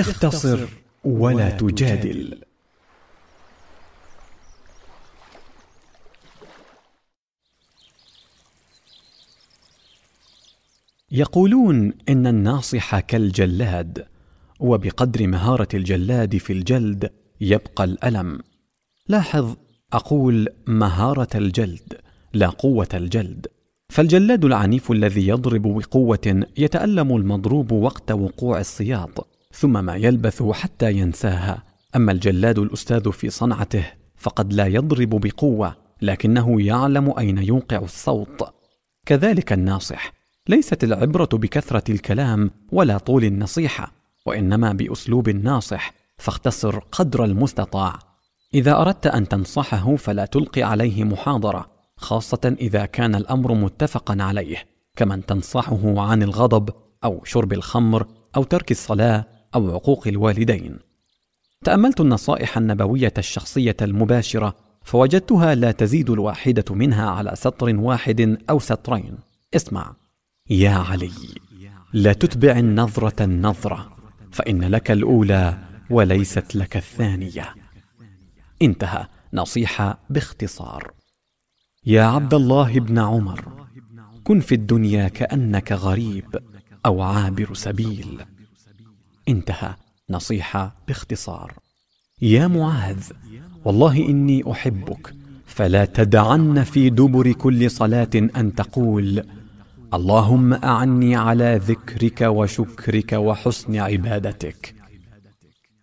اختصر ولا تجادل. يقولون إن الناصح كالجلاد وبقدر مهارة الجلاد في الجلد يبقى الألم. لاحظ أقول مهارة الجلد لا قوة الجلد. فالجلاد العنيف الذي يضرب بقوة يتألم المضروب وقت وقوع السياط. ثم ما يلبث حتى ينساها. أما الجلاد الأستاذ في صنعته فقد لا يضرب بقوة لكنه يعلم أين يوقع الصوت. كذلك الناصح. ليست العبرة بكثرة الكلام ولا طول النصيحة وإنما بأسلوب الناصح فاختصر قدر المستطاع. إذا أردت أن تنصحه فلا تلقي عليه محاضرة خاصة إذا كان الأمر متفقا عليه كمن تنصحه عن الغضب أو شرب الخمر أو ترك الصلاة أو عقوق الوالدين. تأملت النصائح النبوية الشخصية المباشرة فوجدتها لا تزيد الواحدة منها على سطر واحد أو سطرين. اسمع. يا علي لا تتبع النظرة النظرة فإن لك الأولى وليست لك الثانية. انتهى نصيحة باختصار. يا عبد الله بن عمر كن في الدنيا كأنك غريب أو عابر سبيل. انتهى. نصيحة باختصار. يا معاذ والله إني أحبك فلا تدعن في دبر كل صلاة أن تقول اللهم أعني على ذكرك وشكرك وحسن عبادتك.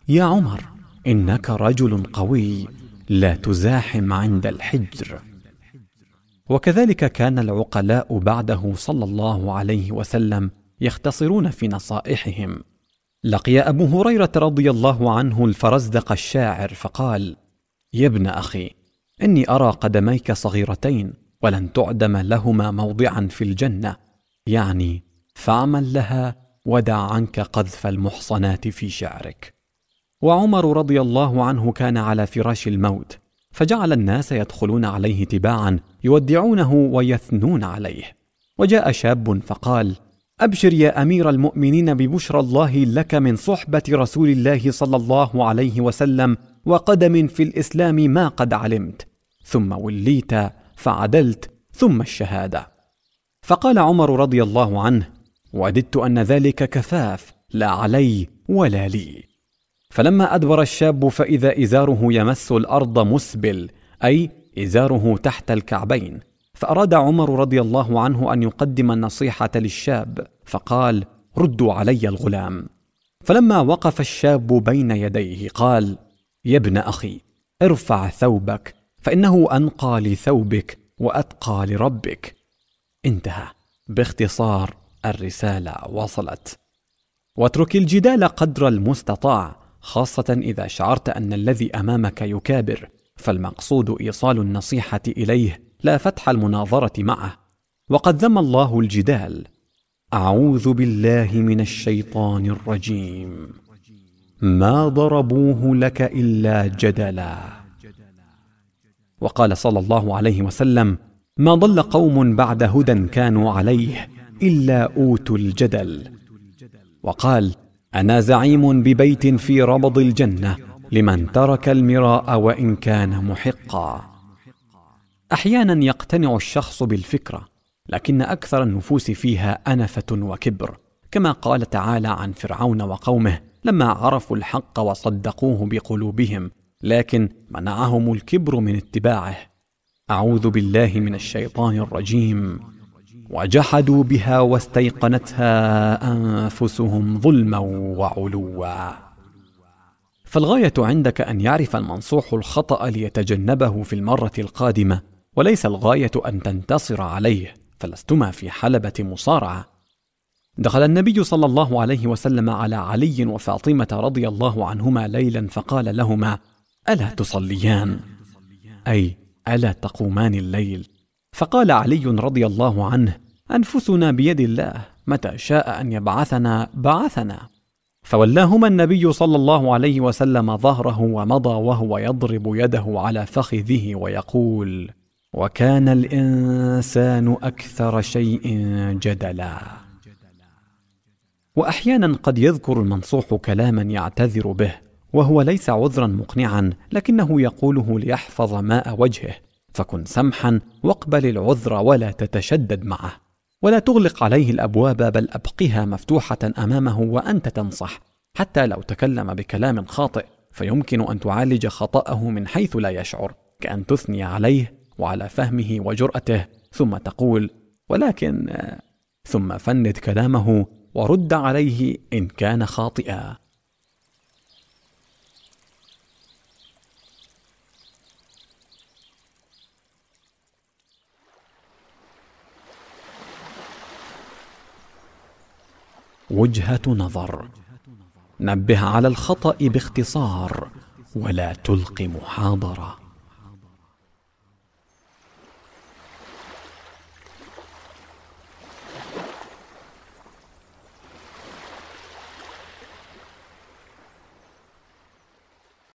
يا عمر إنك رجل قوي لا تزاحم عند الحجر. وكذلك كان العقلاء بعده صلى الله عليه وسلم يختصرون في نصائحهم. لقي أبو هريرة رضي الله عنه الفرزدق الشاعر فقال يا ابن أخي إني أرى قدميك صغيرتين ولن تعدم لهما موضعا في الجنة. يعني فاعمل لها ودع عنك قذف المحصنات في شعرك. وعمر رضي الله عنه كان على فراش الموت فجعل الناس يدخلون عليه تباعا يودعونه ويثنون عليه. وجاء شاب فقال أبشر يا أمير المؤمنين ببشرى الله لك من صحبة رسول الله صلى الله عليه وسلم وقدم في الإسلام ما قد علمت. ثم وليت فعدلت ثم الشهادة. فقال عمر رضي الله عنه وددت أن ذلك كفاف لا علي ولا لي. فلما أدبر الشاب فإذا إزاره يمس الأرض مسبل أي إزاره تحت الكعبين. فأراد عمر رضي الله عنه أن يقدم النصيحة للشاب فقال ردوا علي الغلام. فلما وقف الشاب بين يديه قال يا ابن أخي ارفع ثوبك فإنه أنقى لثوبك وأتقى لربك. انتهى. باختصار الرسالة وصلت. واترك الجدال قدر المستطاع خاصة إذا شعرت أن الذي أمامك يكابر فالمقصود إيصال النصيحة إليه لا فتح المناظرة معه. وقد ذم الله الجدال أعوذ بالله من الشيطان الرجيم. ما ضربوه لك إلا جدلا. وقال صلى الله عليه وسلم ما ضل قوم بعد هدى كانوا عليه إلا أوتوا الجدل. وقال أنا زعيم ببيت في ربض الجنة لمن ترك المراء وإن كان محقا. أحيانا يقتنع الشخص بالفكرة لكن أكثر النفوس فيها أنفة وكبر. كما قال تعالى عن فرعون وقومه لما عرفوا الحق وصدقوه بقلوبهم لكن منعهم الكبر من اتباعه. أعوذ بالله من الشيطان الرجيم. وجحدوا بها واستيقنتها أنفسهم ظلما وعلوا. فالغاية عندك أن يعرف المنصوح الخطأ ليتجنبه في المرة القادمة. وليس الغاية أن تنتصر عليه فلستما في حلبة مصارعة. دخل النبي صلى الله عليه وسلم على علي وفاطمة رضي الله عنهما ليلا فقال لهما ألا تصليان؟ أي ألا تقومان الليل؟ فقال علي رضي الله عنه أنفسنا بيد الله متى شاء أن يبعثنا بعثنا. فولاهما النبي صلى الله عليه وسلم ظهره ومضى وهو يضرب يده على فخذه ويقول وكان الإنسان أكثر شيء جدلا. وأحيانا قد يذكر المنصوح كلاما يعتذر به وهو ليس عذرا مقنعا لكنه يقوله ليحفظ ماء وجهه. فكن سمحا واقبل العذر ولا تتشدد معه. ولا تغلق عليه الأبواب بل أبقها مفتوحة أمامه وأنت تنصح. حتى لو تكلم بكلام خاطئ فيمكن أن تعالج خطأه من حيث لا يشعر كأن تثني عليه وعلى فهمه وجرأته ثم تقول ولكن ثم فند كلامه ورد عليه إن كان خاطئا. وجهة نظر. نبه على الخطأ باختصار ولا تلق محاضرة.